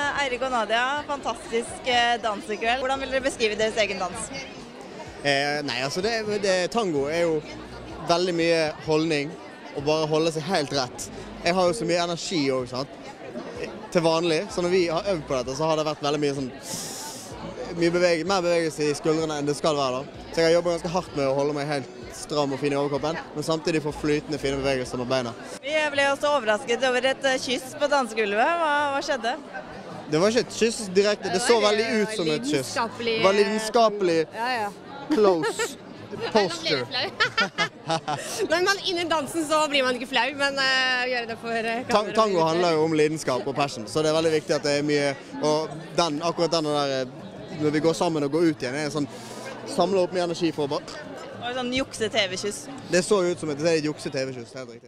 Eirik og Nadia, fantastisk eh, dans i kveld. Hvordan vil dere beskrive deres egen dans? Eh, nei, altså det, det, tango er jo veldig mye holdning og bare holde seg helt rett. Jeg har jo så mye energi òg, sant. Til vanlig. Så når vi har øvd på dette, så har det vært veldig mye sånn mye bevege, mer bevegelse i skuldrene enn det skal være. da. Så jeg har jobba ganske hardt med å holde meg helt stram og fin i overkroppen, men samtidig få flytende, fine bevegelser med beina. Vi ble også overrasket over et eh, kyss på dansegulvet. Hva, hva skjedde? Det var ikke et kyss direkte, det så veldig ut som et kyss. Det var lidenskapelig Ja, ja. close posture. Når man inni i dansen, så blir man ikke flau, men uh, gjøre det for uh, Tang, tango handler jo om lidenskap og passion, så det er veldig viktig at det er mye Og den, akkurat den der eh, når vi går sammen og går ut igjen, er en sånn Samle opp mye energi for å bare og sånn jukse-TV-kyss. Det så ut som det et jukse-TV-kyss. Helt riktig.